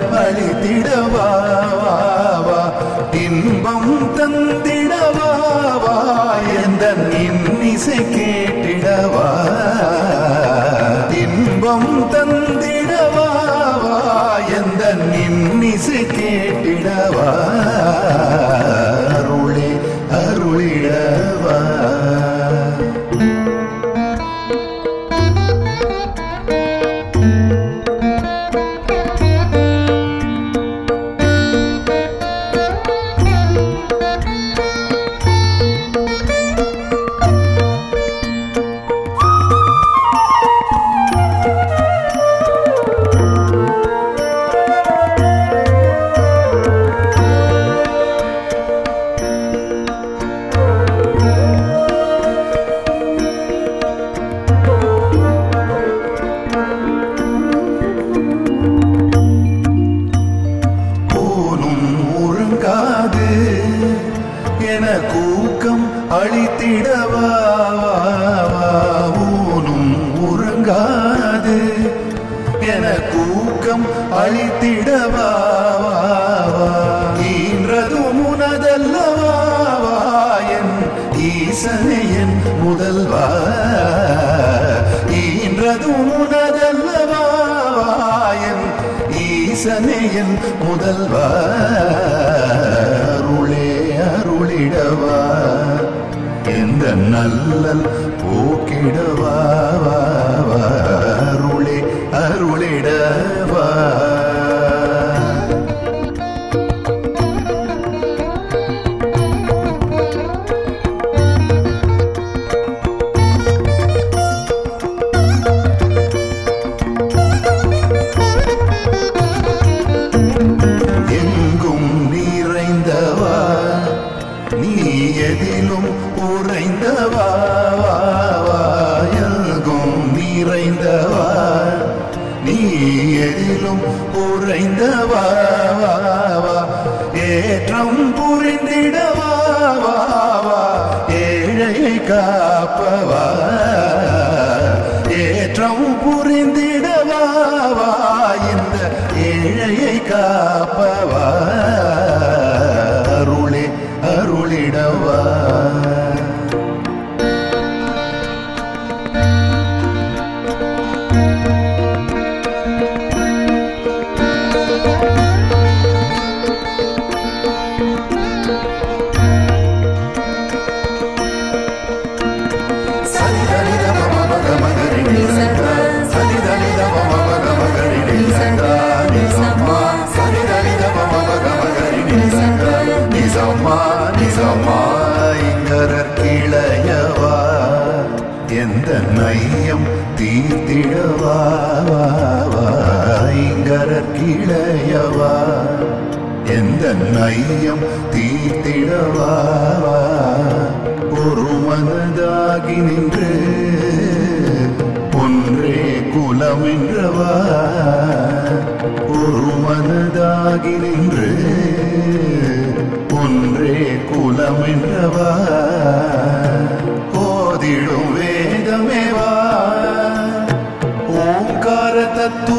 ஆத்மானந்தம் அளித்திடவா இன்பம் தந்திடவாவா எந்த இன்னிசை கேட்டிடவா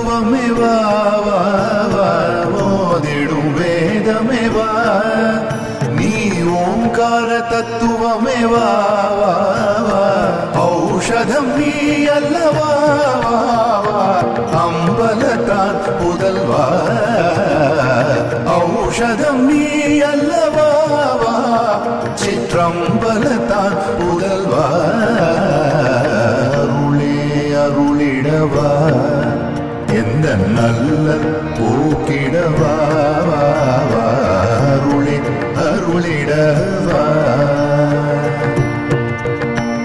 தத்துவமேவா வா, வா, நீ ஓங்கார தத்துவமேவா வா, ஔஷதம் நீ அல்லவா அம்பலத்தான் புதல்வா ஔஷதம் நீ அல்லவா சிற்றம்பலத்தான் புதல்வா அருளே அருளிடவா எந்த நல்ல போக்கிடவா? வா, அருளே அருளிடவா?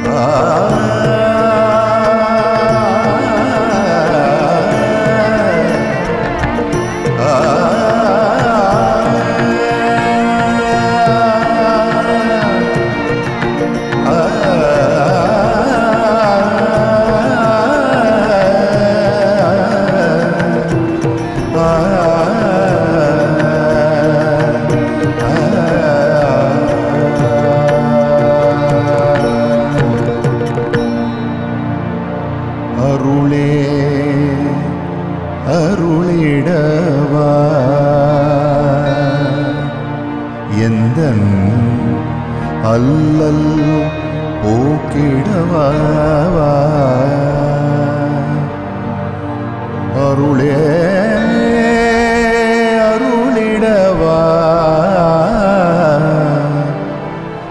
அருளே அல்லல் போக்கிடவா? அருளே அருளிடவா?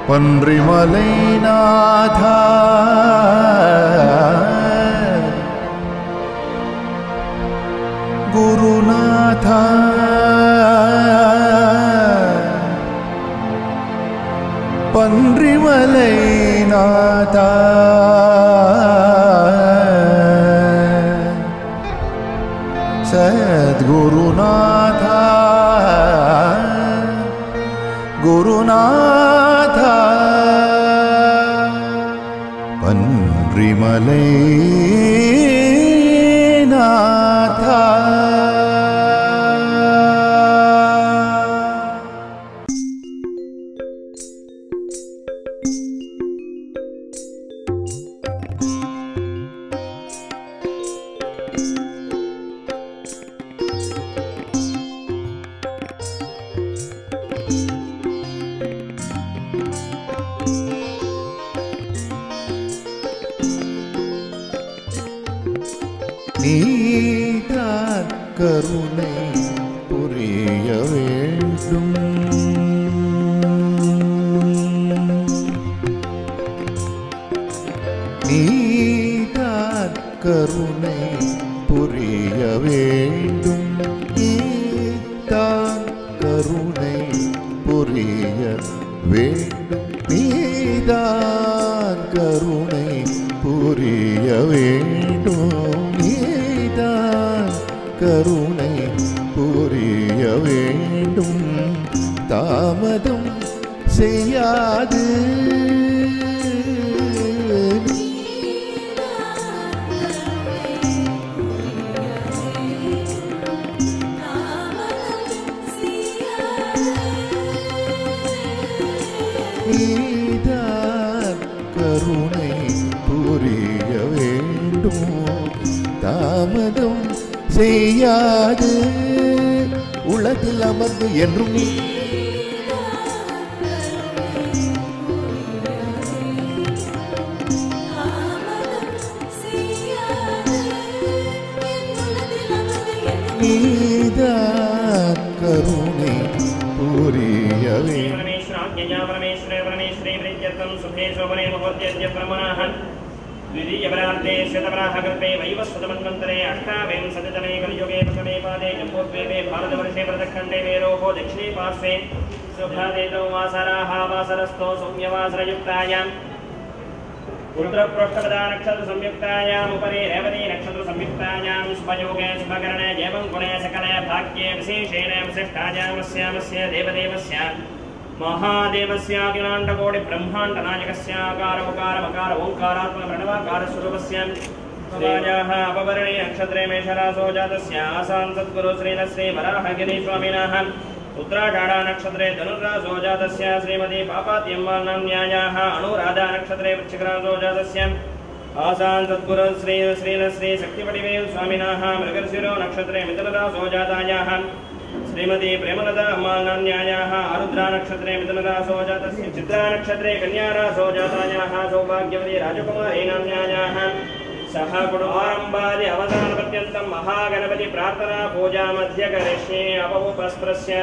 பன்றிமலை நாதா सय गुरुनाथ। गुरुनाथिमलै தாமதம் செய்யாது. உலகில் அமர்ந்து என்றும் நீ நீதான் கருணை புரியவே பரமேஸ்வரே பரமேஸ்வரே பரமேஸ்வரே பிரத்யர்த்தம் சுபே சோபனே முகூர்த்திய பிரமணாஹன். ब्रह्मणः द्वितीयपरार्धे शतपराहकल्पे वैवस्वतमन्वन्तरे अष्टाविंशतितमे कलियुगे प्रथमे पादे जम्बोद्वीपे भारतवर्षे प्रदखण्डे मेरोः दक्षिणे पार्श्वे शुभ्रादेतौ वासराः वासरस्थो नक्षत्रसंयुक्तायाम् उपरि रेवती नक्षत्रसंयुक्तायाम्, शुभयोगे शुभकरणे एवं गुणे सकले भाग्ये विशेषेण विशिष्टायामस्यामस्य देवदेवस्य। महादेवस्याखिलाण्डकोटिब्रह्माण्डनायकस्याकारवकारमकार ओङ्कारात्मकरणवाकारस्वरूपस्यां श्रीजाः अपवर्णे नक्षत्रे मेषरासो जातस्यासां सद्गुरु श्रीनश्रीवराहगिरीस्वामिनः उत्तराषाढा नक्षत्रे धनुरासो जात श्रीमती पापा न्यायाः अणुराधा नक्षत्रे वृक्षिकरासो जात आसान् सद्गुरु श्री श्रीनश्री शक्तिपटिवे स्वामीन मृगशिरो नक्षत्रे मिथुनरासो जातायाः श्रीमती प्रेमलता अम्मान्यायाः आरुद्रानक्षत्रे मिथुनदासो जातस्य चित्रानक्षत्रे कन्यारासो जातायाः सौभाग्यवती राजकुमारी नाम्नायाः सह अवसान पर्यत महागणपति प्रार्थना पूजामध्य करिष्ये अवमुपस्पृश्य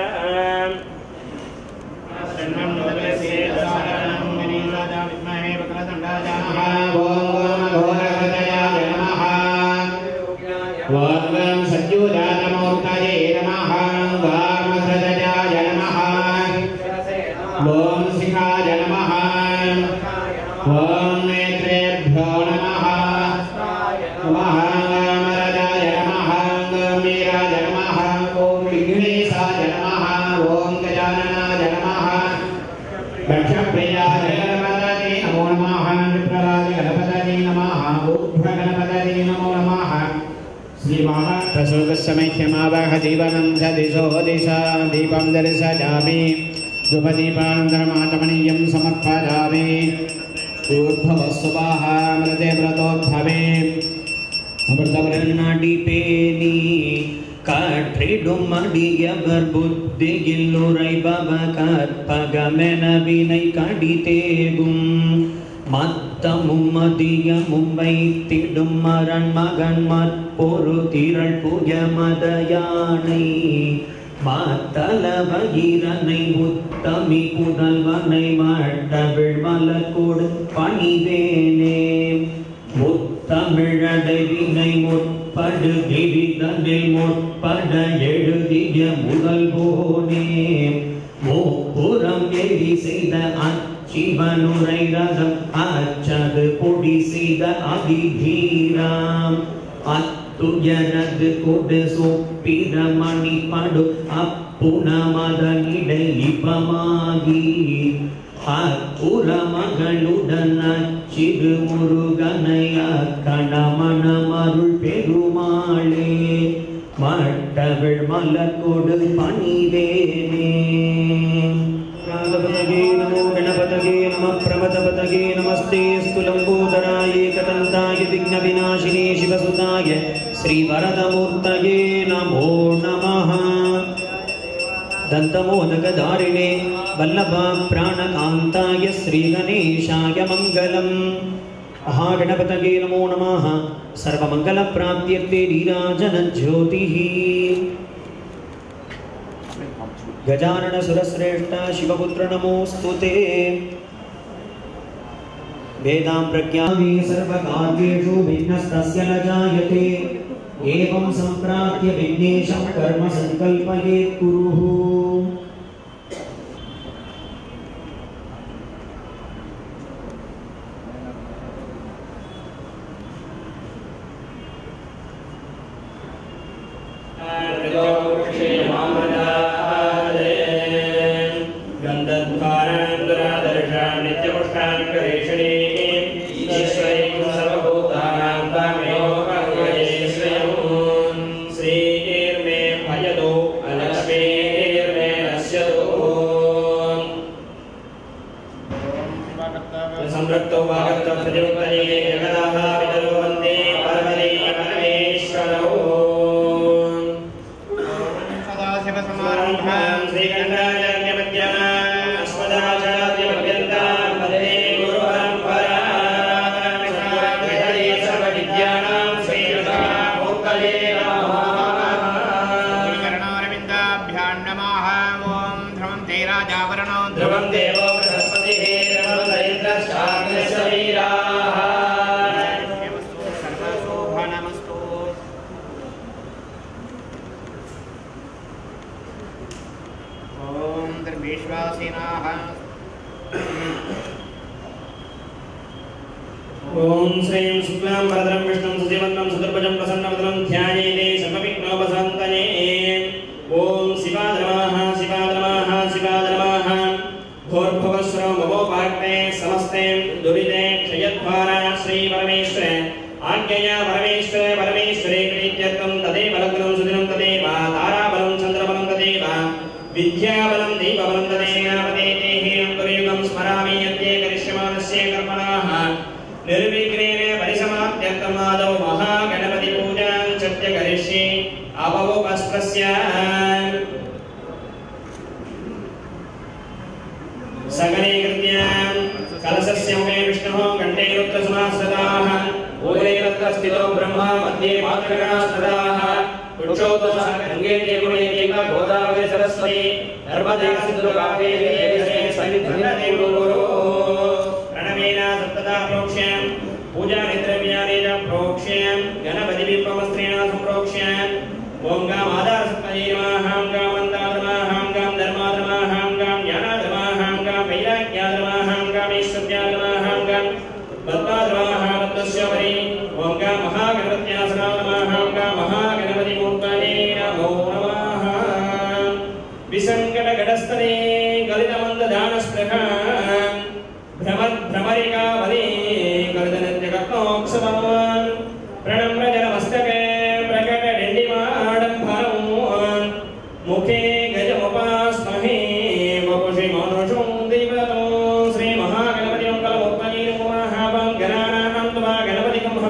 विद्महे वक्रतण्डाजाः ॐ शिखाय नमः ॐ नेत्रेभ्यो नमः। नमः महामरदाय नमः। गम्भीराय नमः ॐ विघ्नेशाय नमः। ॐ गजाननाय नमः। दक्षप्रियाय गणपतये नमो नमः। विप्रराय गणपतये नमः। ऊर्ध्वगणपतये नमो नमः। श्रीमहाप्रसोगसमैक्यमावह जीवनं च दिशो दिशा दीपं दर्शयामि। धूपदीपानन्तरमाचमनीयं समर्पयामि ऊर्ध्ववस्वः मृते व्रतोद्भवे அமிர்தவரநாடிப்பேனி காற்றிடும் அடியவர் புத்தியில் உரைபவ கற்பகமென வினை கடிதேகும் மத்தமும் மதியமும் வைத்திடும் மரண் மகன் மற்பொரு திரள் புய மத யானை மாத்தலவகிரனை உத்தமி புதல்வனை மாட்டவிழ் மலக்கோடு பணிவேனே. முத்தமிழடைவினை முற்படு கிரிதனில் முற்பட எழுதிய முதல் போனே முப்புறம் எரி செய்த அச்சிவனுரை ரதம் அச்சது பொடி செய்த அதிதீராம் அத் துயரது கொடு சொப்பிரமணி படு அப்புணமதனிடை இபமாகி அப்புற மகளுடன் அச்சிறு முருகனைய அக்கணமணம் அருள் பெருமாளே மட்டவிழ் மலக்கொடு பணிவேனே मस्तेऽस्तु लम्बोदराय कय विघ्नविनाशिने शिवसुताय श्रीवरदमूर्तये नमो नमः। दन्तमोदकधारिणे वल्लभाप्राणकान्ताय श्रीगणेशाय मङ्गलम्। अहागणपतगे नमो नमः। सर्वमङ्गलप्राप्त्यर्थे नीराजनज्योतिः गजाननसुरश्रेष्ठ शिवपुत्र नमोऽस्तु ते। वेदां प्रज्ञावे सर्वकार्येषु भिन्नस्तस्य न जायते। एवं सम्प्राप्य विघ्नेशं कर्म सङ्कल्पयेत् कुरुः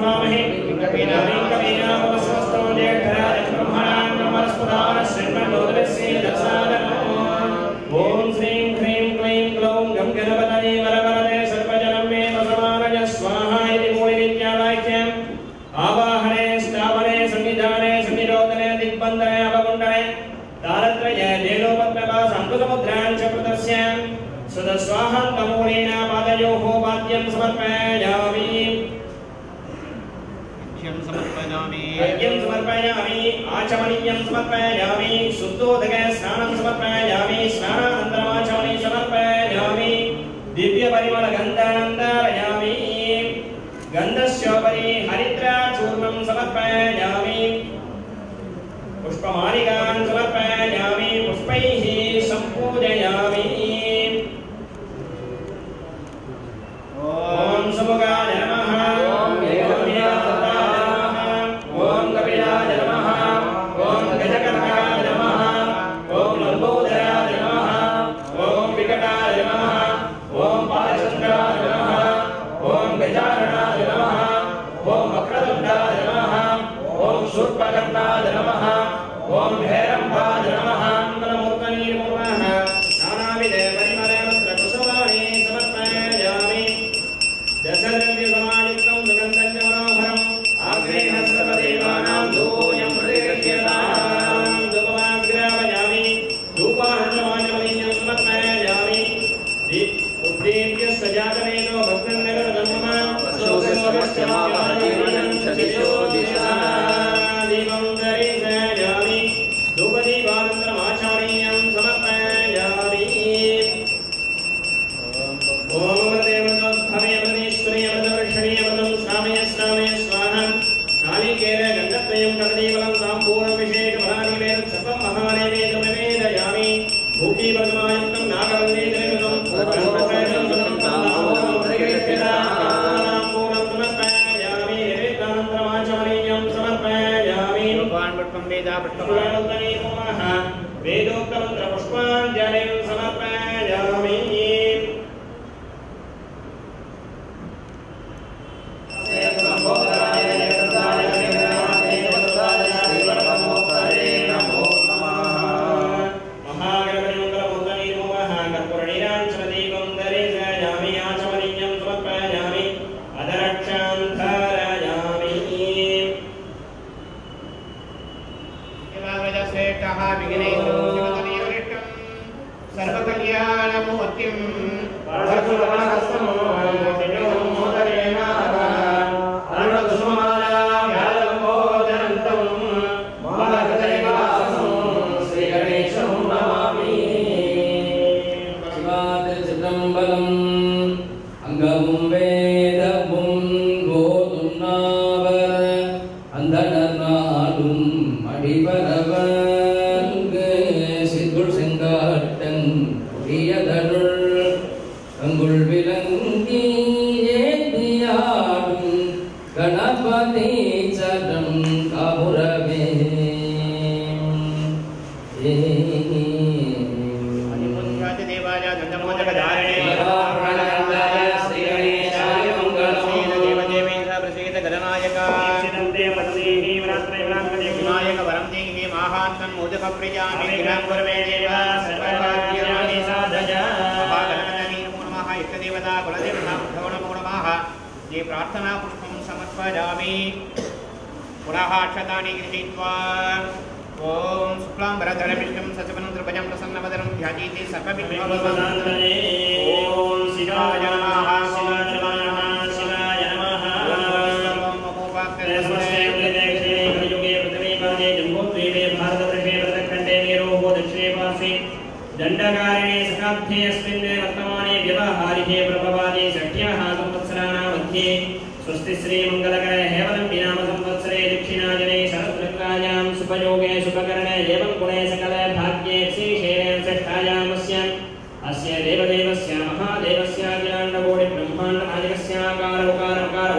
गणपतिकं हवामहे समर्पयामि कुर्मे देव समर्पयामि। पुनः अक्षतानि गृहीत्वा ॐ शुक्लां वरधरविष्णुं सचवनं द्रुपजं प्रसन्नवदनं ध्यायेति सर्वविघ्नोपशान्तये ॐ शिवाय नमः। दण्डकारिणे सखाब्धे अस्मिन् वर्तमाने व्यवहारिके प्रभवादे षष्ट्याः संवत्सराणां मध्ये स्वस्ति श्रीमङ्गलकरे हेवलं विनाम संवत्सरे दक्षिणाजने शरदृक्कायां सुपयोगे सुपकरणे एवं गुणे सकले भाग्ये श्रीशेन षष्ठायामस्य अस्य देवदेवस्य, महादेवस्य अखिलाण्डकोटि ब्रह्माण्डनायकस्याकार उकार उकार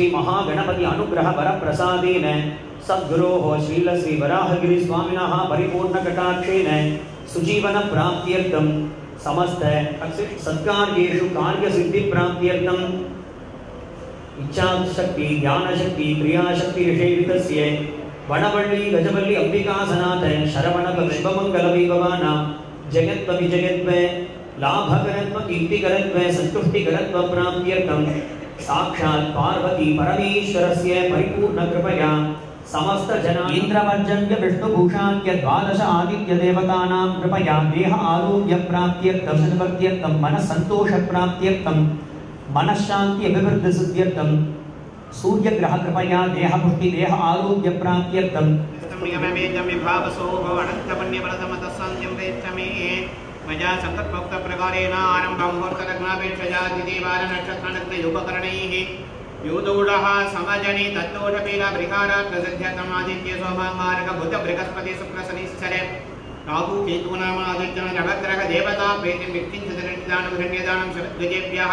श्री महागणपति अनुग्रह वर प्रसादेन सद्गुरोः श्रील श्री वराहगिरिस्वामिनः परिपूर्णकटाक्षेन सुजीवनप्राप्त्यर्थं समस्त सत्कार्येषु कार्यसिद्धिप्राप्त्यर्थम्। इच्छाशक्ति, ज्ञानशक्ति, क्रियाशक्ति विषययुतस्य वणवल्ली गजवल्ली अम्बिकासनाथ शरवणकविश्वमङ्गलवैभवानां जगत्वविजयत्वे लाभकरत्वकीर्तिकरत्वे सन्तुष्टिकरत्वप्राप्त्यर्थं साक्षात् पार्वती परमेश्वरस्य द्वादश आदित्य देवता नाम कृपया देह आरोग्य प्राप्तियर्थम सद्वर्त्यर्थम मन संतोष प्राप्तियर्थम मन शांति सद्भक्त्यर्थं मनस्सन्तोषप्राप्त्यर्थं सूर्य ग्रह कृपया देह पुष्टि देह आरोग्य आरोग्यप्राप्त्यर्थं नियममेकं विभावसो भव अनन्तपुण्यव्रतमतः सन्ध्यं वेत्तमे त्वजा सप्तप्रोक्तप्रकारेण आरम्भमुहूर्तलग्नापेक्षया द्वितीयवारनक्षत्राणयुपकरणैः यूदूढः समजनि तद्दोषपीलभृकारात् प्रसिद्ध्यतमादित्यशोभाकारकबुधबृहस्पतिशुक्रशनिश्चरे राहु केतूनामादित्यनवग्रह देवता, प्रीतिं विक्तिञ्चतनिदानं हृण्यदानं शरद्विजेभ्यः।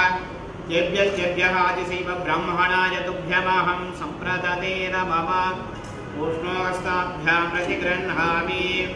आदिशैव ब्राह्मणाय तुभ्यमहं सम्प्रदते मम। प्रतिगृह्णामि।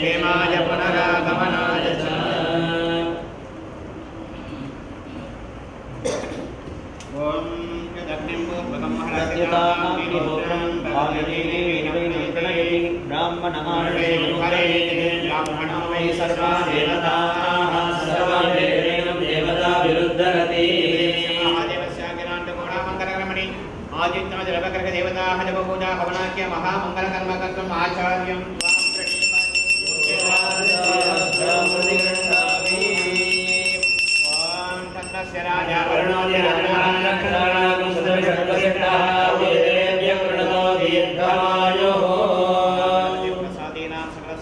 क्षेमाय पुनरागमनाय च। ॐ यदग्निं पूर्वकं ब्राह्मणमाणे ब्राह्मणो वै सर्वा देवताः महादेवस्यागिराण्डकोणामङ्गलक्रमणि आदित्यमजलपग्रहदेवताः जपपूजा हवनाख्य महामङ्गलकर्मकर्तुम् आचार्यं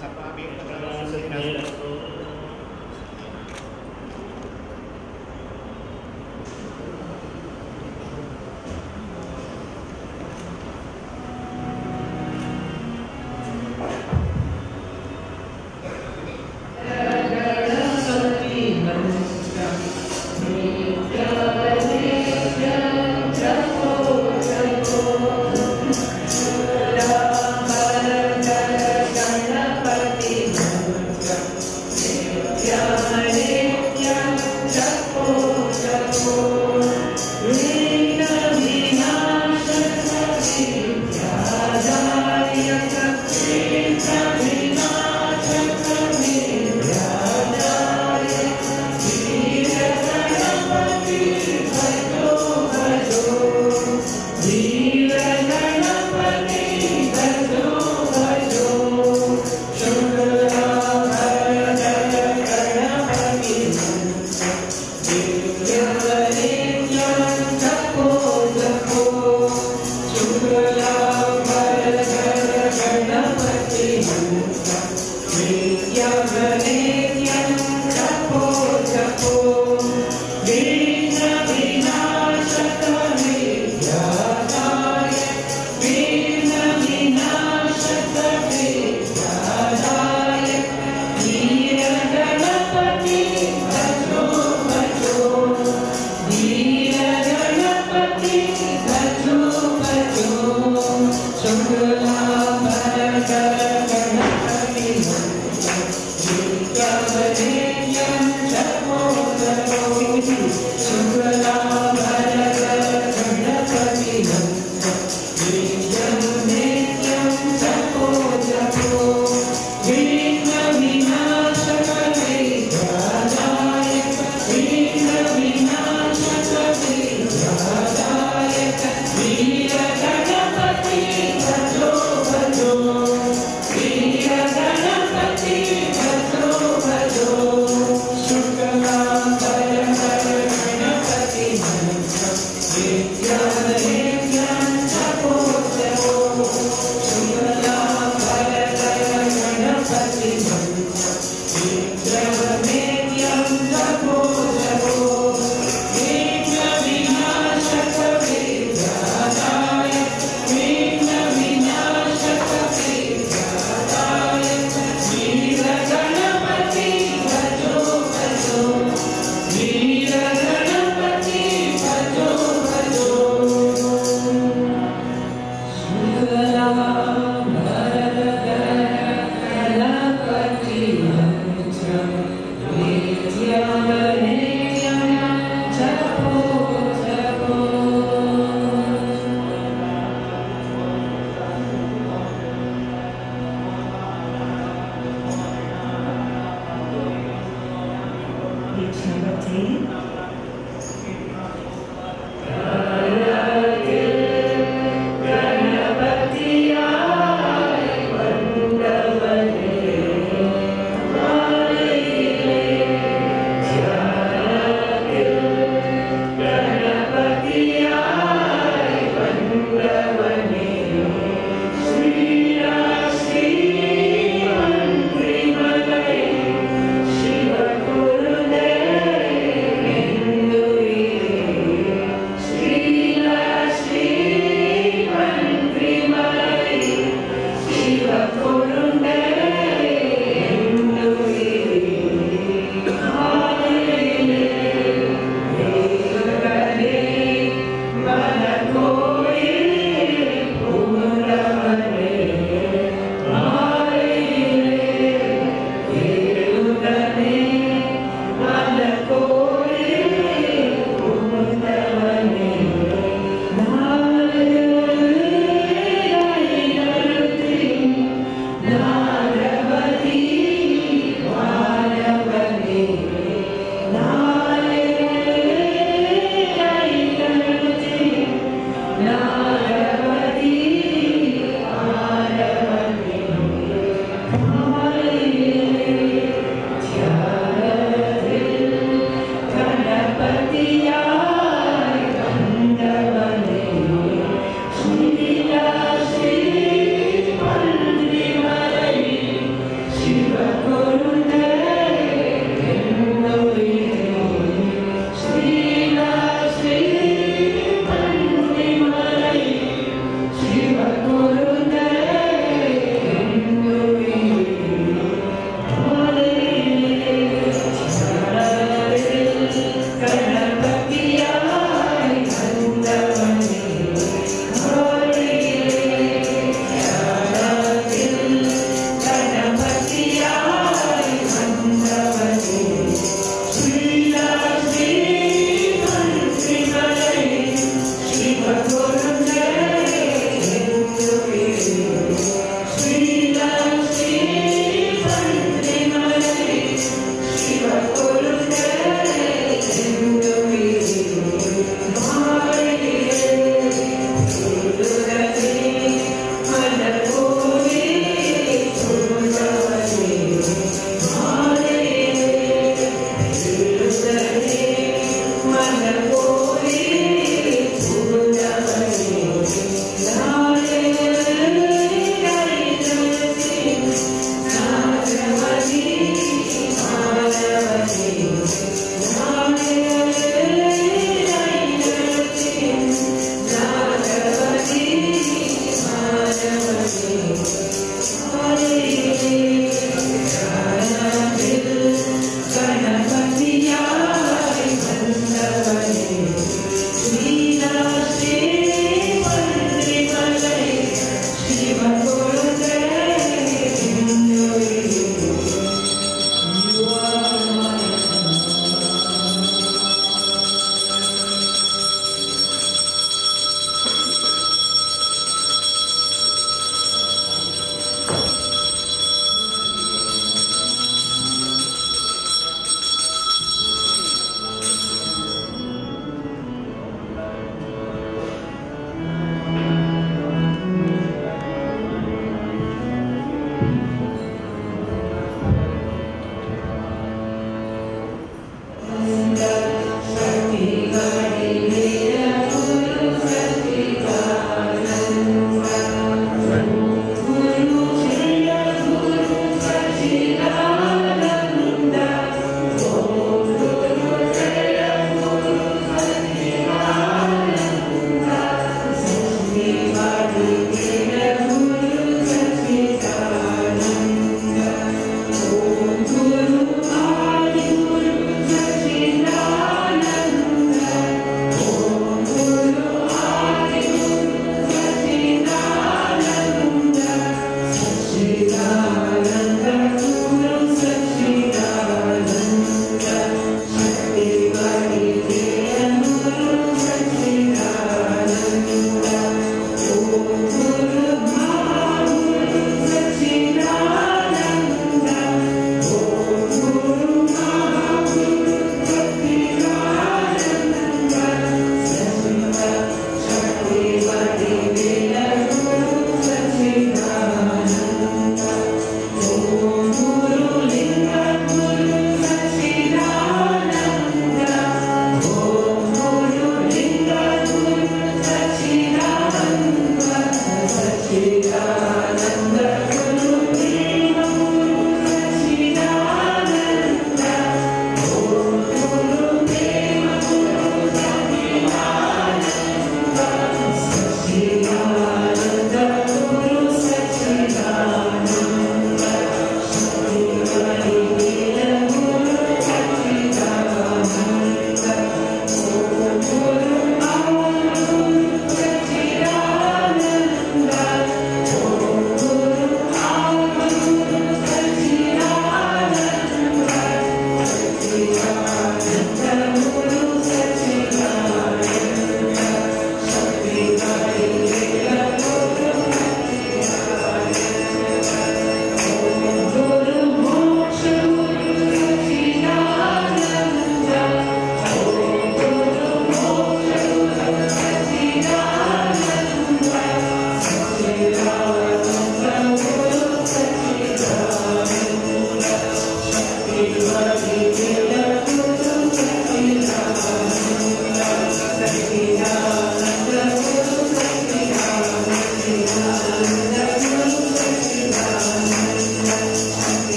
सर्वाभि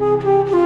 嗯嗯嗯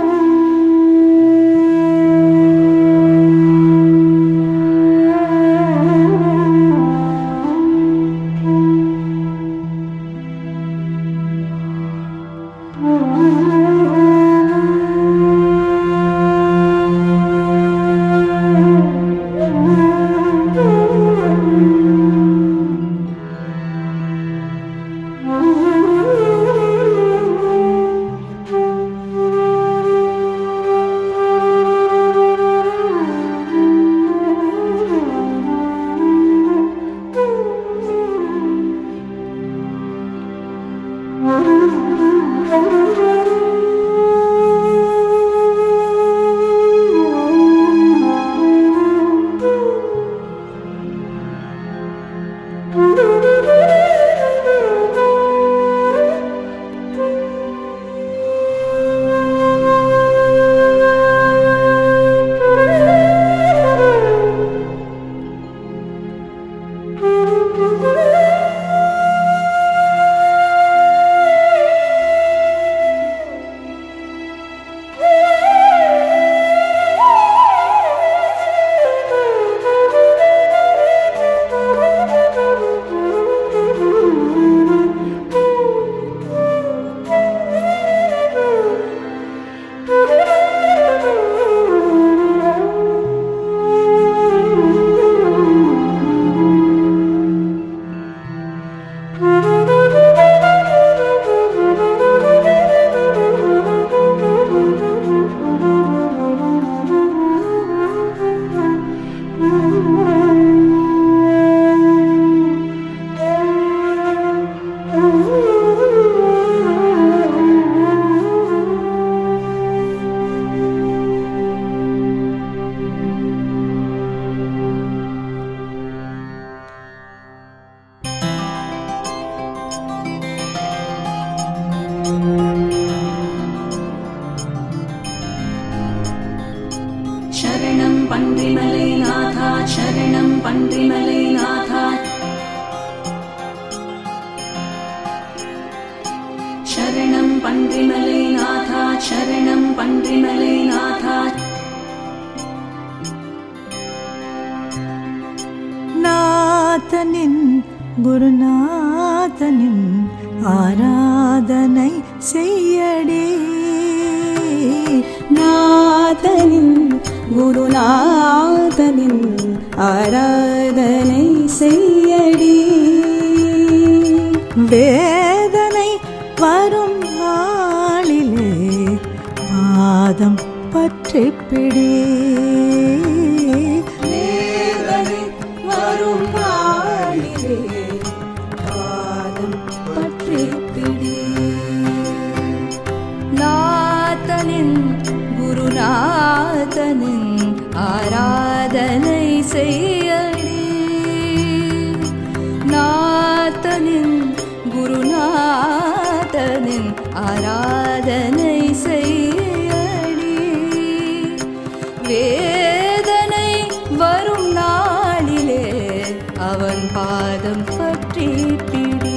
அவன் பாதம் பற்றி பிடி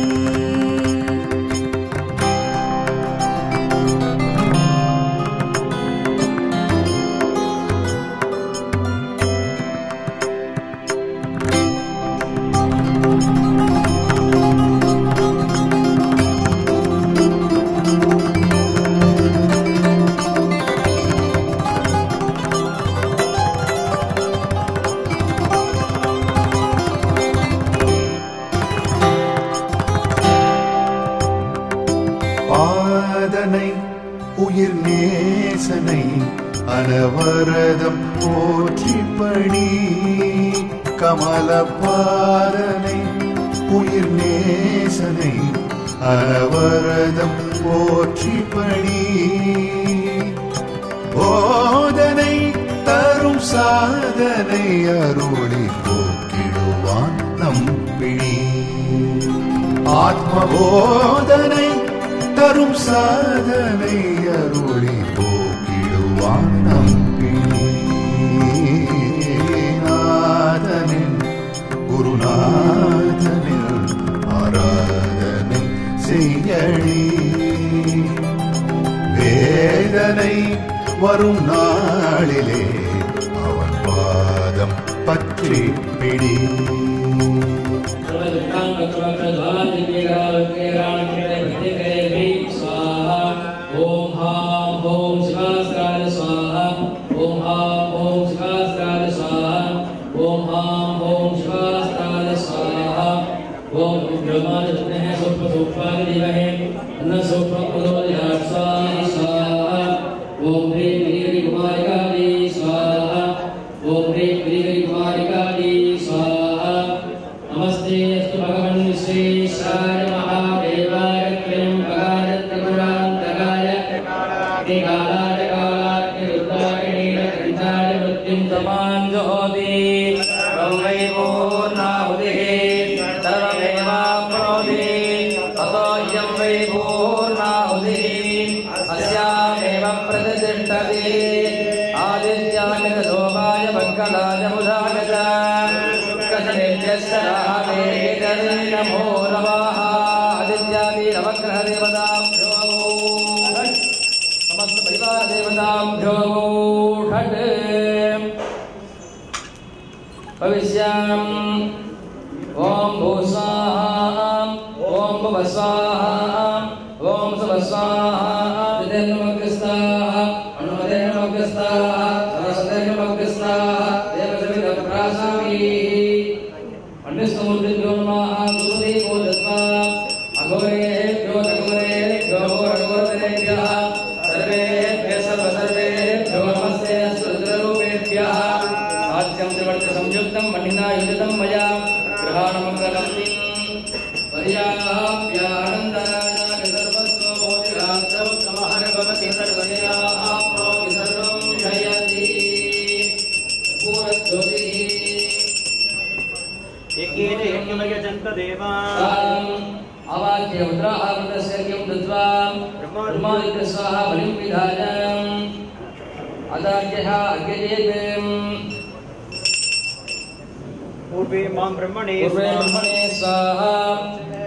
पूर्वे माँ ब्रह्मणे पूर्वे ब्रह्मणे स्वाहा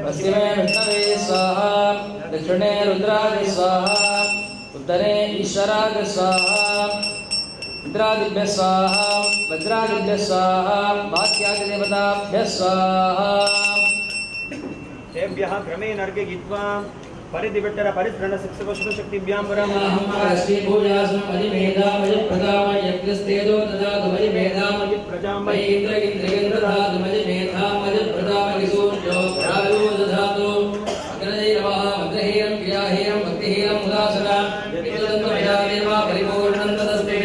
पश्चिमे विष्णवे स्वाहा दक्षिणे रुद्राज स्वाहा उत्तरे ईश्वराज स्वाहा रुद्रादिभ्य स्वाहा वज्रादिभ्य स्वाहा वाक्यादिदेवताभ्य स्वाहा। तेभ्यः क्रमेण अर्घ्ययित्वा परिदिविट्टर परित्रण शिक्षकशक्तिभ्यां परम् श्री पूजासं मयिमेधामय प्रदामय यज्ञस्तेजो ददातु मयिमेधामय प्रजामय इन्द्र इन्द्रियं ददातु मयिमेधामय प्रदामय सूर्यो प्रायो ददातु अग्रजे नमः मग्रहेयं क्रियाहेयं भक्तिहेयं उदासना। यद्यदन्तमयादेव परिपूर्णं तदस्ते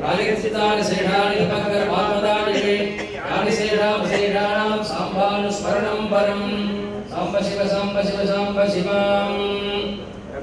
प्रागस्थितानि शेषाणि तपकर्मात्मदानि मे यानि शेषामशेषाणां साम्बानुस्मरणं परम्। साम्ब शिव साम्ब शिव साम्ब शिवम्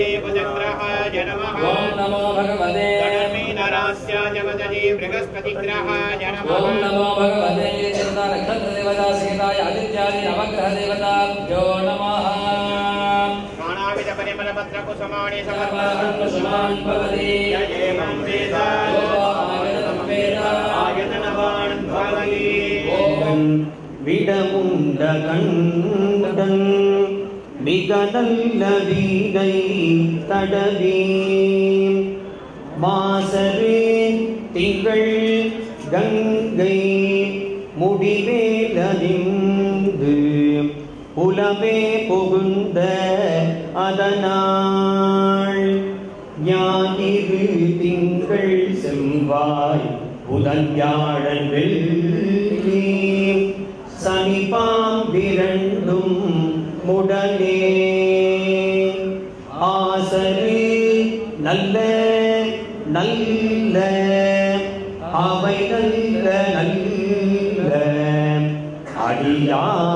देवचन्द्राय नमः। ॐ नमो भगवते। धनमीनरास्याय वदने बृहस्पतिग्रहाय नमः। ॐ नमो भगवते। चन्द्रनक्षत्रदेवता सीताय आदित्यादि नवग्रहदेवताभ्यो नमः। प्राणाविदपरिमलपत्रकुसुमाणि समर्पणं। कुसुमान् भवति। यजेमं वेद आगतं वेद आयतनवान् भवति। ॐ विडमुण्डकण्डन् மிக நல்ல வீதை தடவி மாசரே திங்கள் கங்கை முடிவேலிந்து புலவே புகுந்த அதனாள் ஞாயிறு திங்கள் செவ்வாய் புதன்யாழன் வெள்ளி. சனிபா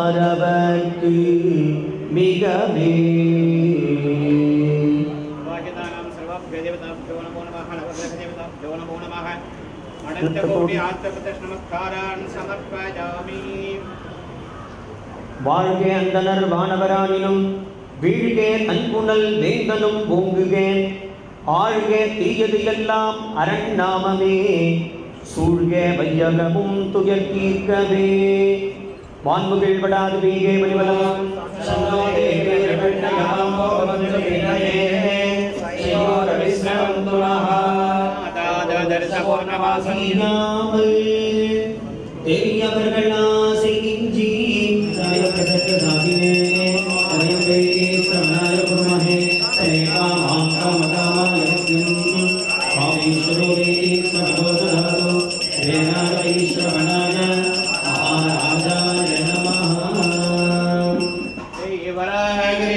மாறவர்க்கு மிகவே. வாழ்கே அந்தனர் வானவரானினும் வீழ்கே அன்புணல் வேந்தனும் ஓங்குகேன். ஆழ்கே தீயது எல்லாம் அரண் நாமமே சூழ்கே வையகமும் துயர் தீர்க்கவே. வான்முகில் படாது வீகே மணிவலாம் சந்தோதே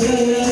Deus.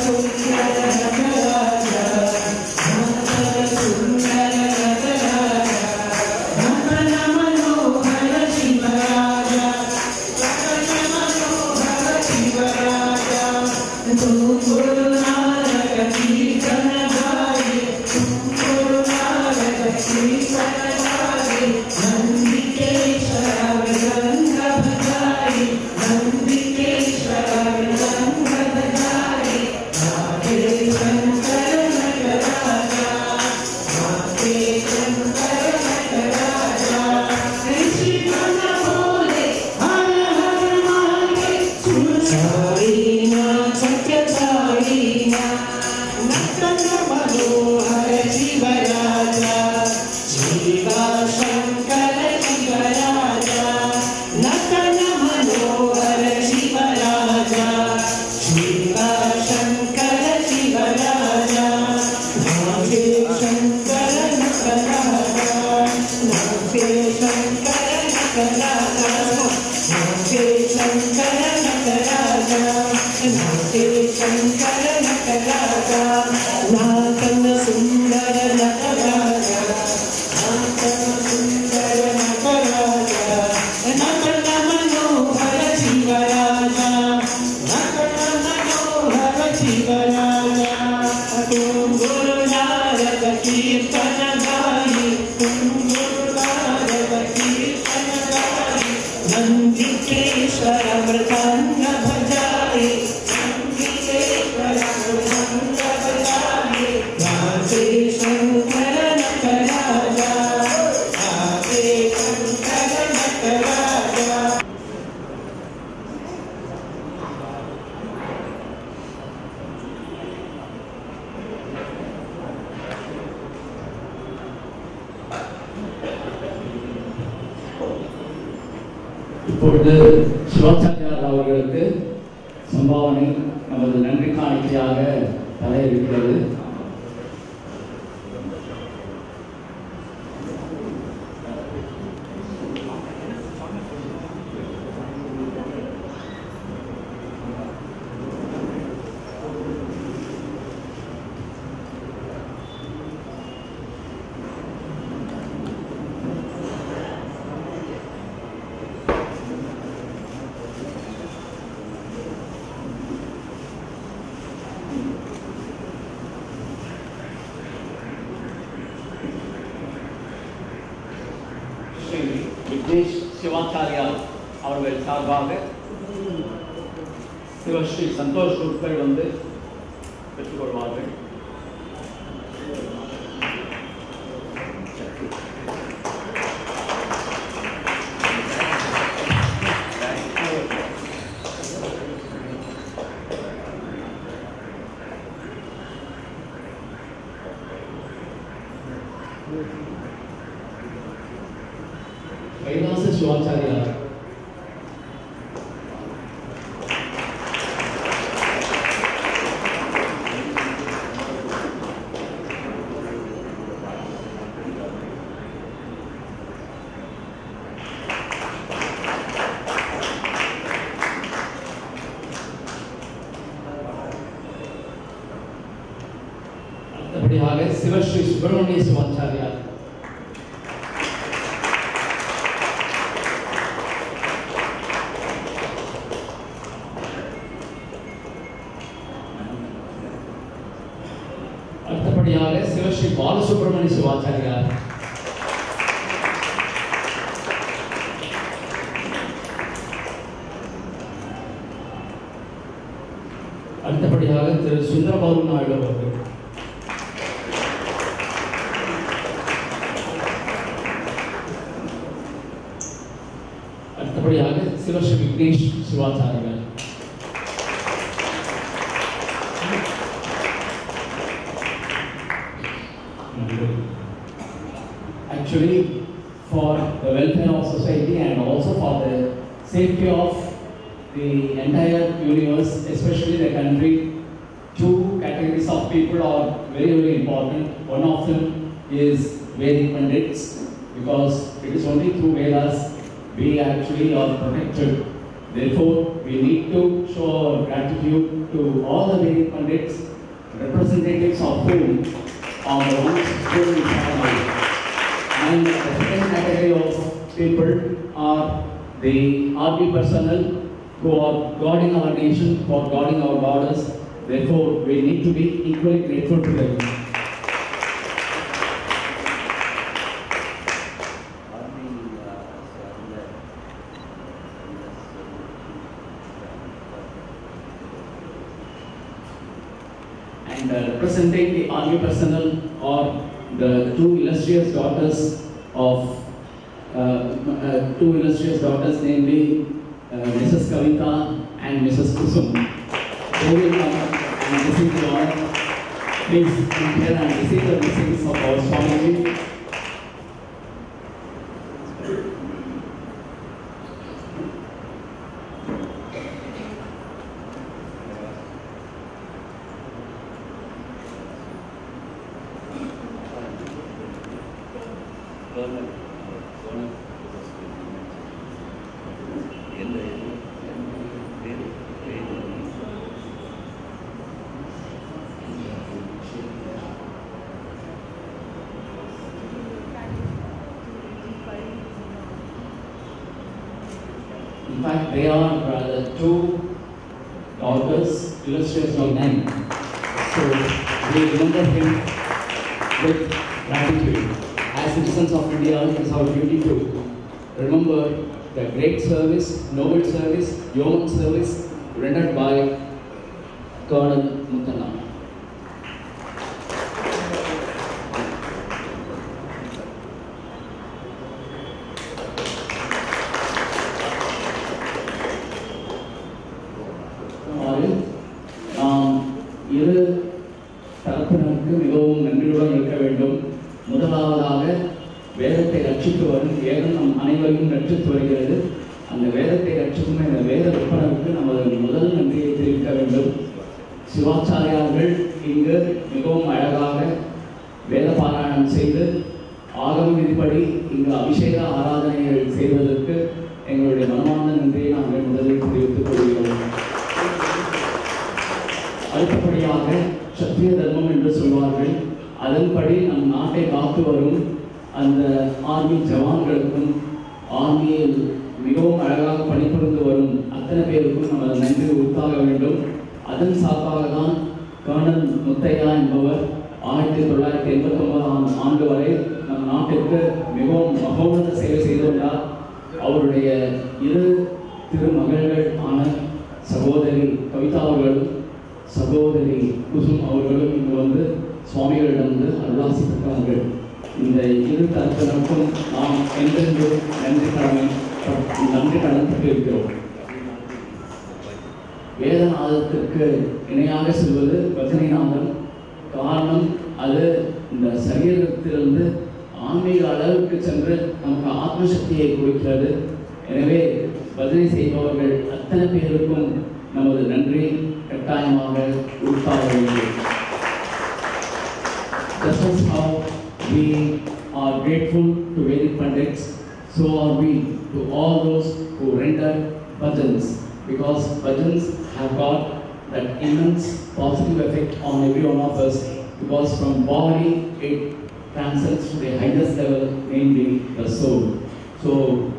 அப்படியாக சிவஸ்ரீ சுப்பிரமணிய சிவாச்சாரியார். அடுத்தபடியாக சத்திய தர்மம் என்று சொல்வார்கள். அதன்படி நம் நாட்டை காத்து வரும் அந்த ஆர்மி ஜவான்களுக்கும் ஆர்மியில் மிகவும் அழகாக பணிபுரிந்து வரும் அத்தனை பேருக்கும் நமது நன்றி உத்தாக வேண்டும். அதன் சார்பாக தான் கர்னல் முத்தையா என்பவர் ஆயிரத்தி தொள்ளாயிரத்தி எண்பத்தி ஒன்பதாம் ஆண்டு வரை நம் நாட்டிற்கு மிகவும் மகோன்னத சேவை செய்துள்ளார். அவருடைய இரு திருமகள்கள் ஆன சகோதரி கவிதா அவர்களும் சகோதரி குசும் அவர்களும் இங்கு வந்து சுவாமிகளிடம் வந்து அருளாசி இந்த இரு தரப்பினருக்கும் நாம் என்றென்று நன்றி கடமை நன்றி கடன் இருக்கிறோம் வேதநாதத்திற்கு இணையாக செல்வது பஜனைநாதம் காரணம் அது இந்த சரீரத்திலிருந்து ஆன்மீக அளவுக்கு சென்று நமக்கு ஆத்மசக்தியை கொடுக்கிறது. எனவே பஜனை செய்பவர்கள் அத்தனை பேருக்கும் நமது நன்றி. കെട്ടായമാവട്ടെ ഉത്സാഹമാവട്ടെ This is how we are grateful to Vedic Pandits, so are we to all those who render bhajans because bhajans have got that immense positive effect on every one of us because from body it transcends to the highest level, namely the soul. So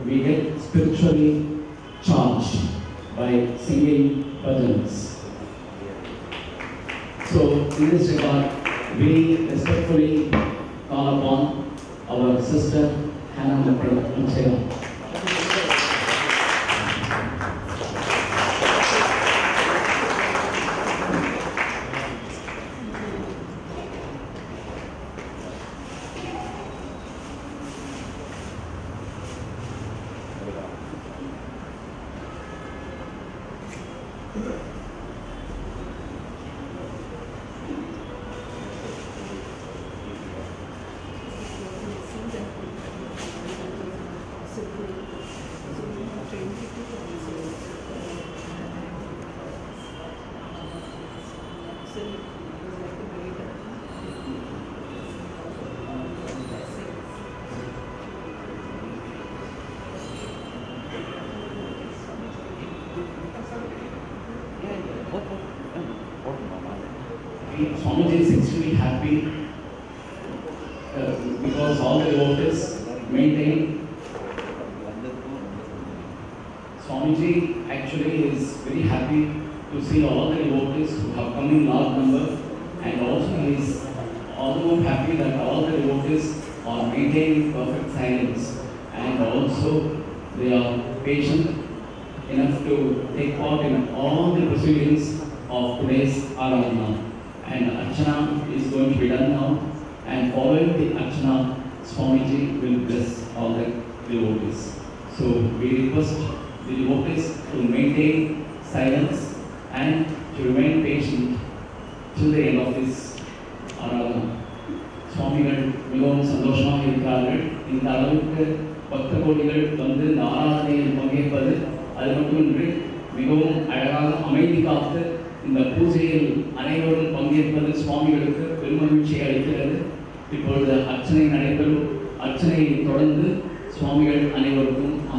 we get spiritually charged by singing bhajans. So in this regard, we respectfully call upon our sister Hannah Machera.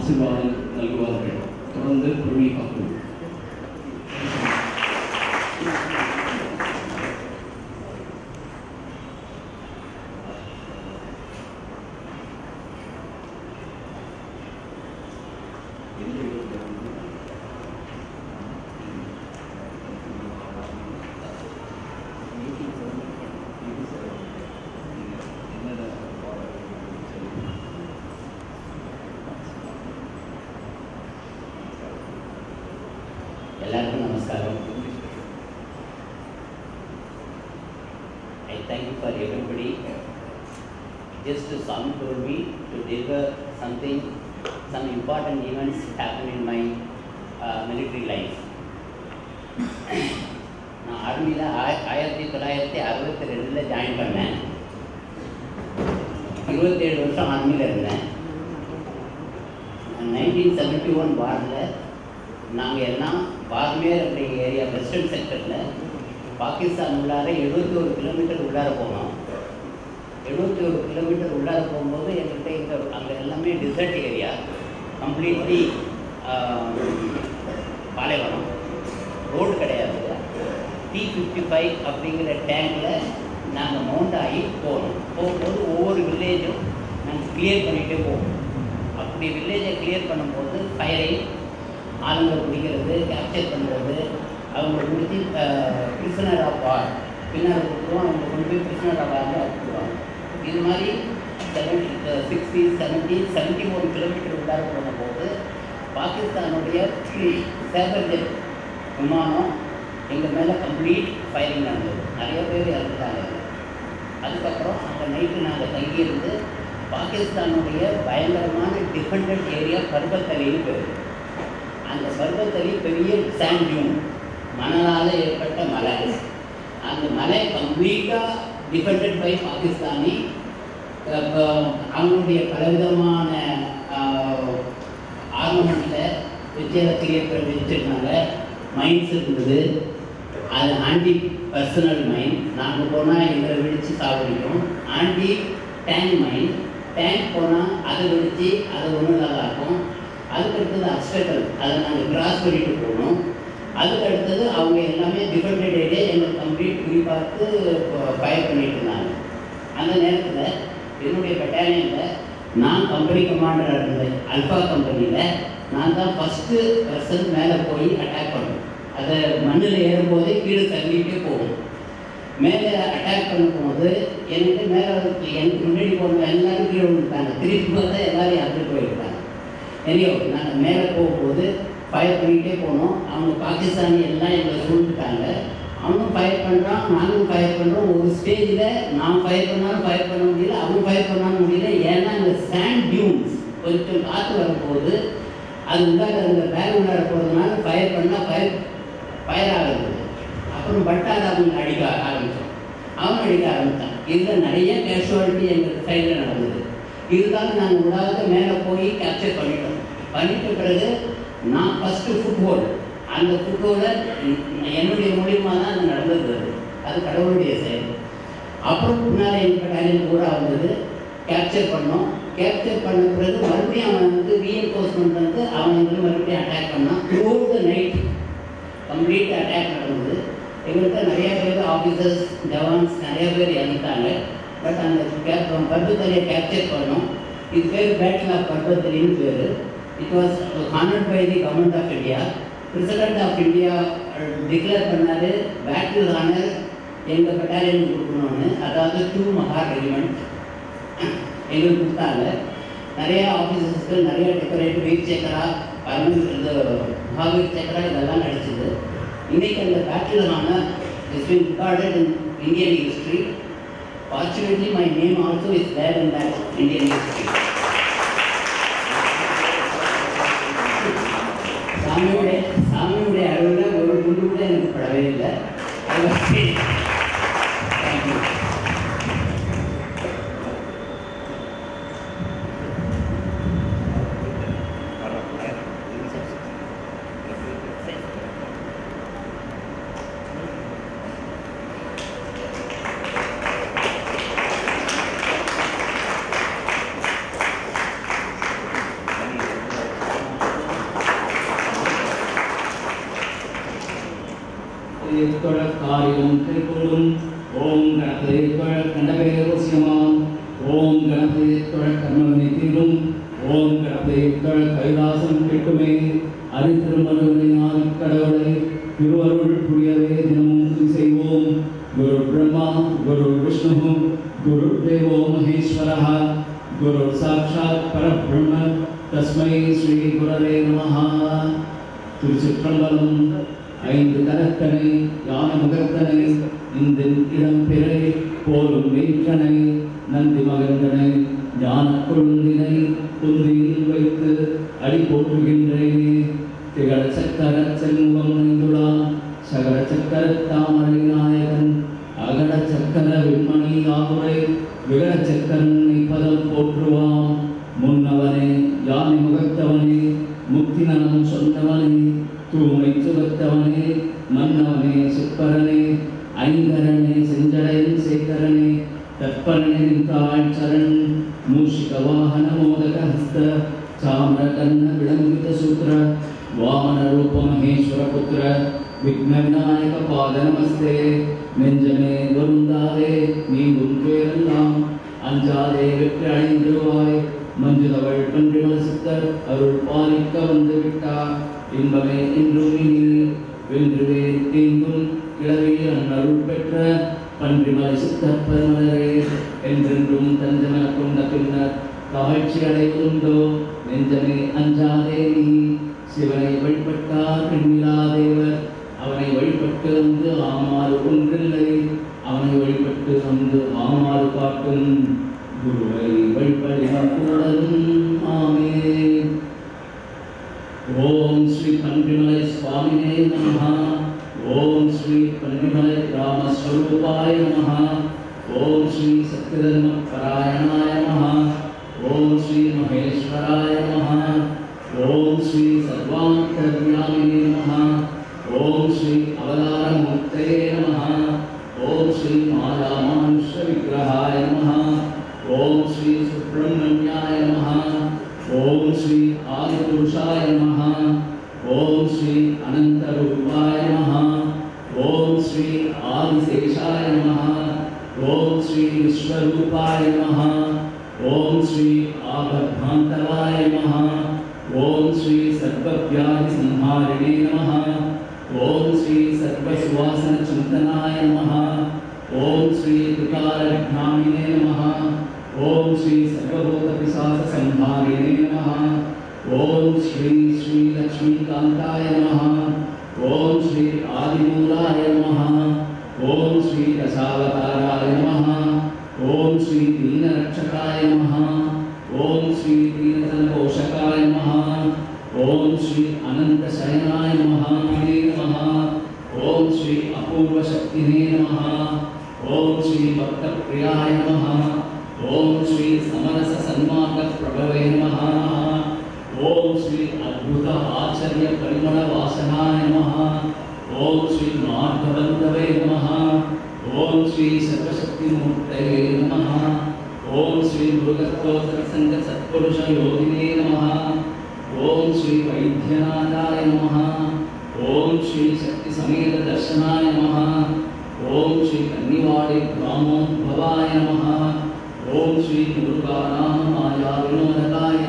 to our completely um, பாலைவனம். Road கிடையாது. T fifty five அப்படிங்கிற டேங்கில் நாங்கள் mount ஆகி போகணும் போகும்போது ஒவ்வொரு வில்லேஜும் நாங்கள் கிளியர் பண்ணிகிட்டே போவோம். அப்படி வில்லேஜை கிளியர் பண்ணும்போது ஃபயரை ஆளுங்களை பிடிக்கிறது கேப்சர் பண்ணுறது அவங்களை பிடிச்சி பிரிசனர் ஆஃப் வார் பின்னால் கொடுத்துருவோம் அவங்க கொண்டு போய் பிரிசனர் ஆஃப் வாரில் அனுப்பிடுவாங்க. இது மாதிரி seventy sixty seventy seventy kilometre உள்ளார போகும்போது பாகிஸ்தானுடைய சேபர் ஜெட் விமானம் எங்கள் மேலே கம்ப்ளீட் ஃபயரிங் நடந்தது. நிறைய பேர் இறந்துட்டாங்க. அதுக்கப்புறம் அங்கே நைட்டு நாங்கள் தங்கியிருந்து பாகிஸ்தானுடைய பயங்கரமான டிஃபெண்டட் ஏரியா பர்வத்தலின்னு பேர் அந்த பர்வத்தலி பெரிய சாண்ட் டியூன் மணலால் ஏற்பட்ட மலை. அந்த மலை கம்ப்ளீட்டாக டிஃபெண்டட் பை பாகிஸ்தானி. அவங்களுடைய பலவிதமான வச்சு வச்சுருக்காங்க மைண்ட்ஸ் பண்ணி இருந்தது அது ஆண்டி பர்சனல் மைண்ட் நாங்கள் போனால் எங்களை வெடித்து சாப்பிடிக்கும் ஆண்டி டேங்க் மைண்ட் டேங்க் போனால் அதை வெடித்து அதை ஒன்றும் இல்லாதாக்கும் அதுக்கு அடுத்தது அப்டக்கல் அதை நாங்கள் கிராஸ் பண்ணிட்டு போகணும். அதுக்கு அடுத்தது அவங்க எல்லாமே டிஃபரெண்ட் ஏரியா எங்களுக்கு கம்ப்ளீட் குறி பார்த்து ஃபயர் பண்ணிட்டு இருந்தாங்க. அந்த நேரத்தில் என்னுடைய பெட்டாலியனில் நான் கம்பெனி கமாண்டராக இருந்தேன். அல்ஃபா கம்பெனியில் நான் தான் ஃபஸ்ட்டு பர்சன் மேலே போய் அட்டாக் பண்ணுவேன் அதை மண்ணில் ஏறும்போதே கீழே தள்ளிட்டே போகும் மேலே அட்டாக் பண்ணும்போது எனக்கு மேலே எனக்கு முன்னாடி போன எல்லாரும் கீழே விழுந்துட்டாங்க. திருப்பி பார்த்தா எல்லாரும் இறந்து போயிருக்காங்க எனியோ நாங்கள் மேலே போகும்போது ஃபயர் பண்ணிகிட்டே போனோம். அவங்க பாகிஸ்தானி எல்லாம் எங்களை சூழ்ந்துட்டாங்க. அவனும் ஃபயர் பண்ணுறான் நானும் ஃபயர் பண்ணுறோம் ஒரு ஸ்டேஜில் நான் ஃபயர் பண்ணாலும் ஃபயர் பண்ண முடியல அவனும் ஃபயர் பண்ணாலும் முடியல. ஏன்னா அந்த சாண்ட் டியூன்ஸ் கொஞ்சம் காற்று வரும்போது அது உள்ளார அந்த பேக் உள்ளார போகிறதுனால ஃபயர் பண்ணால் ஃபயர் ஃபயர் ஆகுது. அப்புறம் பட்டாத அவங்க அடிக்க ஆரம்பித்தோம் அவன் அடிக்க ஆரம்பித்தான் இதில் நிறைய கேஷுவாலிட்டி எங்கள் சைடில் நடந்தது. இருந்தாலும் நாங்கள் விடாத மேலே போய் கேப்சர் பண்ணிட்டோம். பண்ணிட்ட பிறகு நான் ஃபஸ்ட்டு ஃபுட்பால் அந்த ஃபுட்பாலை என்னுடைய மூலியமாக தான் அது நடந்தது. அது. கடவுளுடைய செயல். அப்புறம் பின்னால் எங்கள் பட்டாலியன் கூட வந்தது. கேப்சர் பண்ணோம். கேப்சர் பண்ண பிறகு மறுபடியும் அவன் வந்து ரீஎன்ஃபோர்ஸ்மெண்ட் வந்து அவன் வந்து மறுபடியும் அட்டாக் பண்ணான். Through the night complete attack நடந்தது. எங்கள்கிட்ட நிறைய பேர் ஆஃபீஸர்ஸ் ஜவான்ஸ் நிறைய பேர் இறந்துட்டாங்க. பட் அந்த கேப் பர்பத்தரியை கேப்சர் பண்ணோம். இது பேர் பேட்டில் ஆஃப் பர்பத்தரின்னு பேர். It was honoured by the government of India president of India declare பண்ணாரு பேட்டில் ஹானர் எங்கள் பட்டாலியன் கொடுக்கணும்னு அதாவது டூ மகா ரெஜிமெண்ட் எங்களுக்கு கொடுத்தாங்க நிறைய ஆஃபீஸர்ஸ்க்கு நிறைய டெக்கரேட் வீர் சேக்கரா பர்மனன்ட் இது மகாவீர் சேக்கரா இதெல்லாம் கிடைச்சிது இன்னைக்கு அந்த பேட்டில் ஆனால் is been recorded in Indian history. Fortunately, my name also is there in that Indian history. சாமியுடைய will fail. सुब्रह्मण्याय नमः। ओम श्री आदिपुरुषाय नमः। ओम श्री अनंत रूपाय नमः। ओम श्री आदिशेषाय नमः। ओम श्री विश्वरूपाय नमः। ओम श्री आभद्भान्तवाय नमः। ओम श्री सर्वव्याधि संहारिणे नमः। ओम श्री सर्वसुवासन चिंतनाय नमः। ओम श्री तुकार नमः। ओम श्री सर्वभूतपिशाचसंहारिणे नमः। ॐ श्री श्री लक्ष्मीकान्ताय नमः। ॐ श्री आदिमूलाय नमः। ॐ श्री रसावताराय नमः। ओम श्री दीनरक्षकाय नमः। ॐ श्री दीनतलपोषकाय नमः। ॐ श्री अनन्तशयनाय नमः। नमः। ॐ श्री अपूर्वशक्तिने नमः। ॐ श्री भक्तप्रियाय नमः। ओम श्री समरस सन्मार्ग प्रभवे नमः। ओम श्री अद्भुत आचर्य परिमल वासनाय नमः। ओम श्री मार्गबंधवे नमः। ओम श्री सर्वशक्ति मूर्तये नमः। ओम श्री मृगस्तोत्र संग सत्पुरुष योगिने नमः। ओम श्री वैद्यनाथाय नमः। ओम श्री शक्ति समेत दर्शनाय नमः। ओम श्री कन्नीवाड़े कन्निवाड़े ग्रामोद्भवाय नमः। ओम श्री गुरु का नाम माया विनोदताय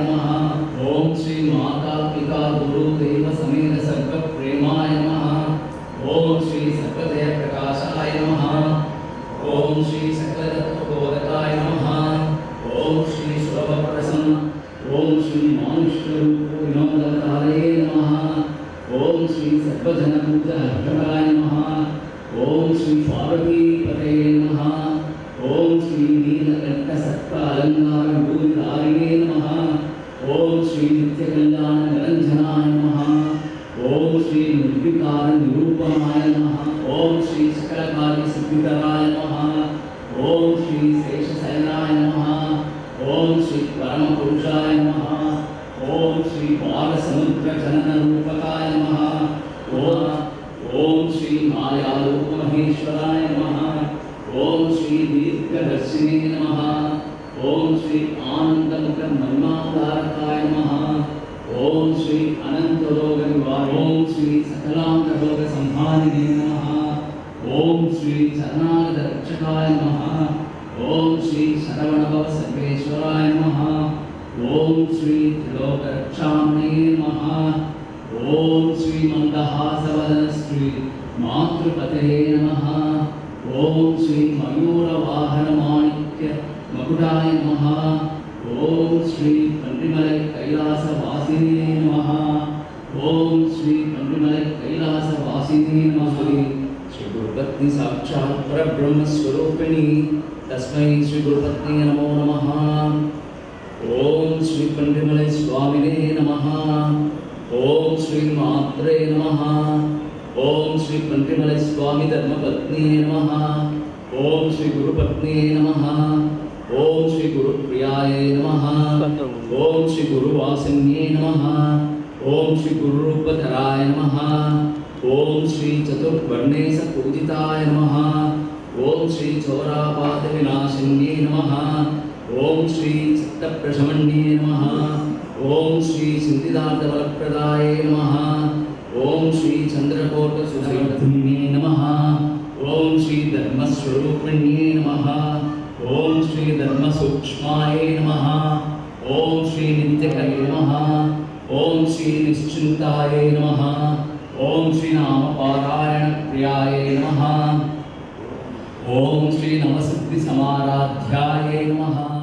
नमः। ओम श्री सप्तप्रशमण्ये नमः। ओम श्री सिद्धिदात्त वरप्रदाये नमः। ओम श्री चंद्रकोट चन्द्रकोटसुधयुधन्ये नमः। ओम श्री धर्मस्वरूपिण्ये नमः। ओम श्री धर्मसूक्ष्माये नमः। ओम श्री नित्यकरे नमः। ओम श्री निश्चिन्ताय नमः। ओम श्री नाम पारायण श्रीनामपारायणप्रियाय नमः। ओम श्री नवसिद्धि समाराध्याय नमः।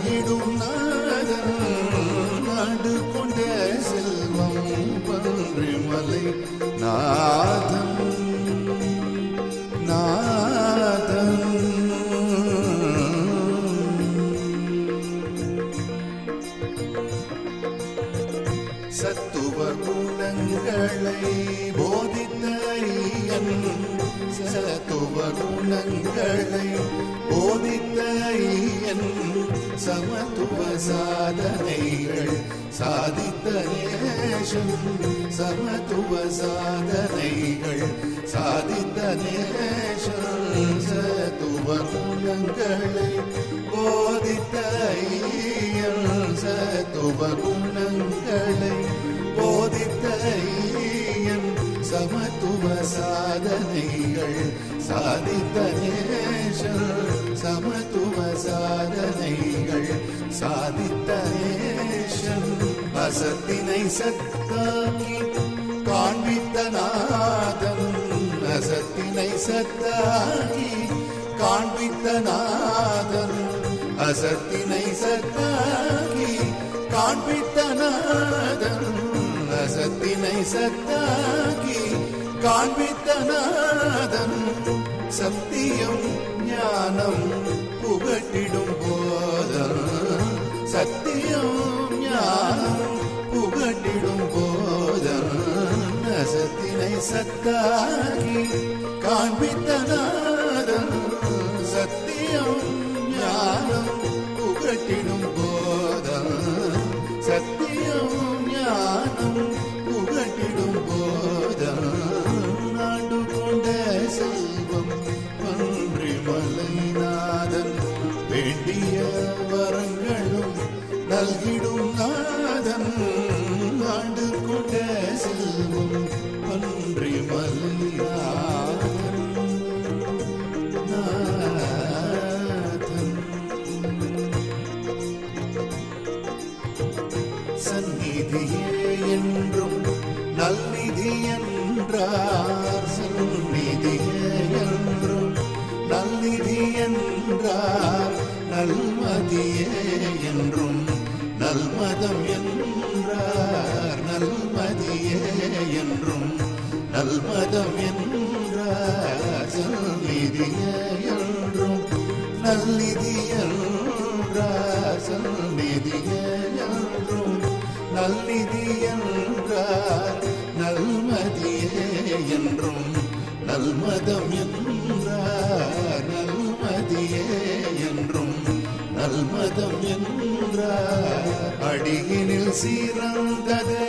நல்கிடும் நாதன் நாடு கொண்ட செல்வம் பன்றி மலை நாதன் நாதன் சத்துவ குணங்களை போதித்த ஐயன் சத்துவ குணங்களை போதித்த ஐயன் சமத்துவ சாதனைகள் சாதித்த நேசன் சமத்துவ சாதனைகள் சாதித்த நேசன் சத்துவ குணங்களை போதித்த சத்துவ குணங்களை சமத்துவ சாதனைகள் சாதித்த நேஷர் சமத்துவ சாதனைகள் சாதித்த நேசன் அசத்தினை சத்தாக்கி காண்பித்த நாதன். அசத்தினை சத்தாக்கி காண்பித்த நாதன். அசத்தினை சத்தாக்கி காண்பித்த நாதன். சத்தினை சத்தாக்கி காண்பித்த நாதன் சத்தியம் ஞானம் புகட்டிடும் போதன் சத்தியம் ஞானம் புகட்டிடும் போதன் சத்தினை சத்தாகி காண்பித்த நாதன் சத்தியம் ஞானம் புகட்டிடும் നൽകിടുന്ന மதம் என்றும் நல்லிதியன்றும் நல்லிதியன்றார் நல்மதியே என்றும். நல்மதம் என்றார் நல்மதியே என்றும். நல்மதம் என்றார் அடியினில் சீரந்தது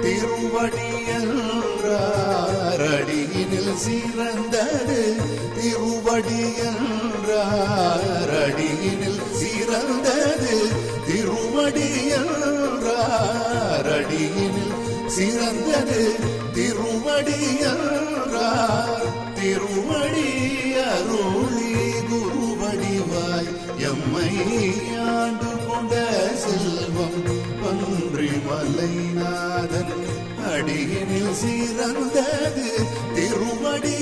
திருவடி என்றார் அடியினில் சீரந்தது திருவடி என்றார். அடியினில் சீரந்தது திருவடி என்றார். அடியினில் சிறந்தது திருவடி என்றார். திருவடி அருளி குருவடிவாய் எம்மை ஆண்டு கொண்ட செல்வம் பன்றி மலைநாதன் அடியினில் சிறந்தது திருவடி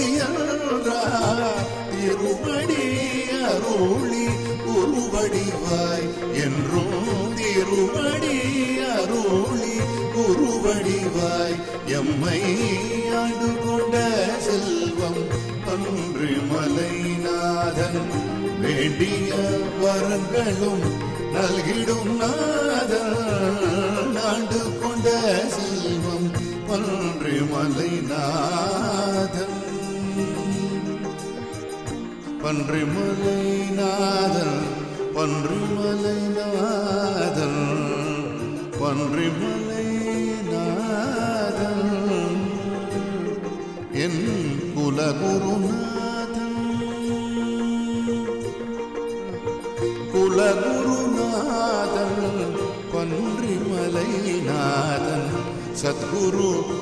திருவடி அருளி உருவடிவாய் என்றும் திருவடி அருளி உருவடிவாய் எம்மை ஆண்டு கொண்ட செல்வம் பன்றி மலைநாதன். வேண்டிய வரங்களும் நல்கிடும் நாதன். ஆண்டு கொண்ட ஒன்று மலைநாதன் பன்றி மலைநாதன் பன்றிமலைநாதன் பன்றிமலைநாதன் பன்றிமலைநாதன். என் குலகுருநாதன் Sadhguru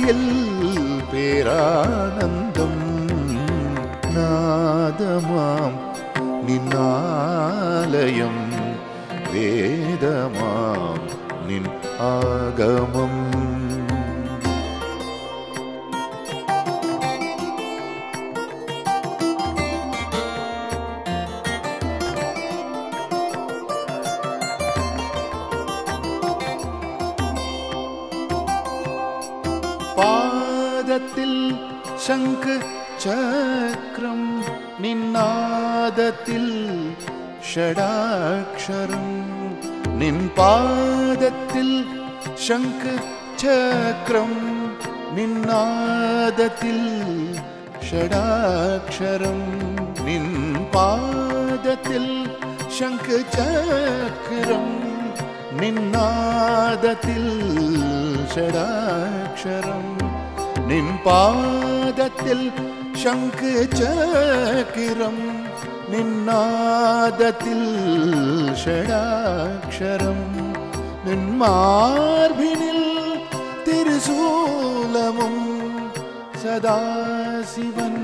பார்க்கையில் நின் பாதத்தில் சங்கு சக்கரம் நின்னாதத்தில் ஷடாட்சரம். நின் பாதத்தில் சங்கு சக்கரம் நின்னாதத்தில் ஷடாட்சரம். நின் பாதத்தில் சங்கு சக்கிரம். നിന്നാദത്തിൽ ഷടാക്ഷരം നിന്മാർഭിനിൽ തിരുശൂലമും സദാശിവൻ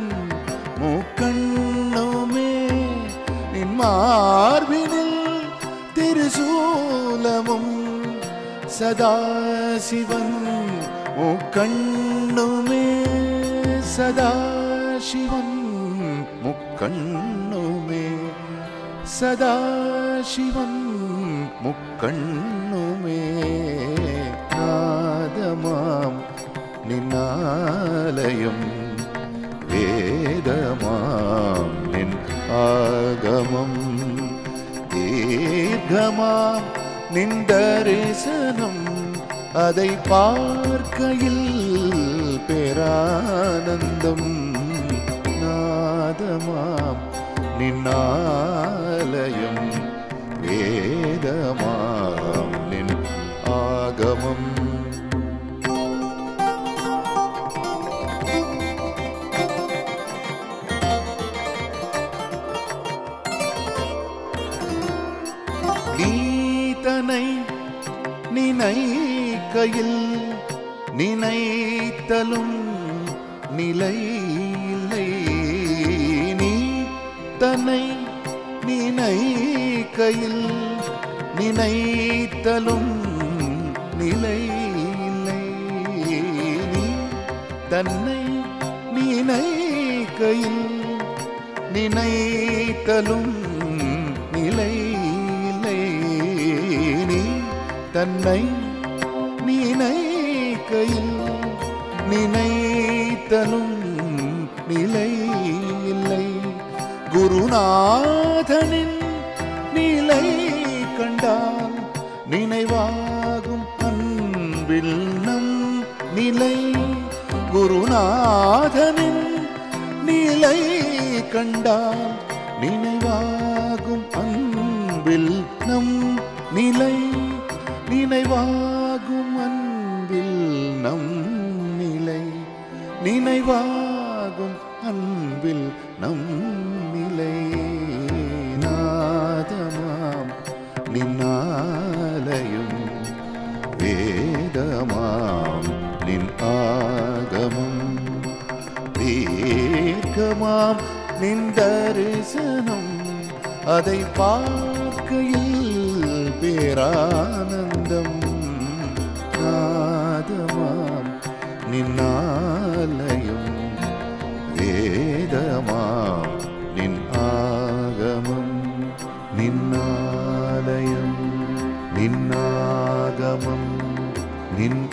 മൂക്കണ്ണുമേ നിന്മാർഭിനിൽ തിരുശൂലമും സദാശിവൻ മൂക്കണ്ണുമേ സദാശിവൻ മുക്കണ്ണുമേ சதாசிவம் முக்கண்ணுமே நாதமாம் நின்னாலயம் வேதமாம் நின் ஆகமம் தீர்க்கமாம் நின் தரிசனம் அதை பார்க்கையில் பேரானந்தம் நாதமாம் நின்னாலயம் வேதமாம் நின் ஆகமம். நீதனை நினைக்கையில் நினைத்தலும் நிலை தன்னை நினைக்கையில் நினைத்தலும் நிலை இல்லை தன்னை நினைக்கையில் நினைத்தலும் நிலை இல்லை நீ தன்னை நினைக்கையில் நினைத்தலும் நிலை இல்லை குருநாதனின் நிலை கண்டால் நினைவாகும் அன்பில் நம் நிலை. குருநாதனின் நிலை கண்டால் நினைவாகும் அன்பில் நம் நிலை. நினைவாகும் அன்பில் நம் நிலை. நினைவாகும் அன்பில் நம் தீர்க்கமாம். நின் ஆகமம் தீர்க்கமாம். நின் தரிசனம் அதை பார்க்கையில் பேரானந்தம். நாதமாம். நின்னாலயம் வேதமாம். நின் ஆகமம் நின்னாலயம். நின்னாகமம் Lin